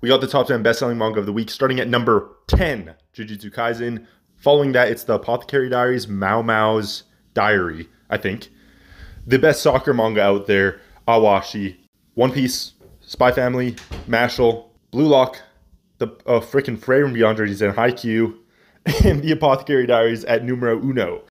We got the top 10 best-selling manga of the week, starting at number 10, Jujutsu Kaisen. Following that, it's the Apothecary Diaries, Mao Mao's Diary, I think. The best soccer manga out there, Ao Ashi, One Piece, Spy Family, Mashle, Blue Lock, the uh, freaking Frieren Beyond and Haikyuu, and the Apothecary Diaries at numero uno.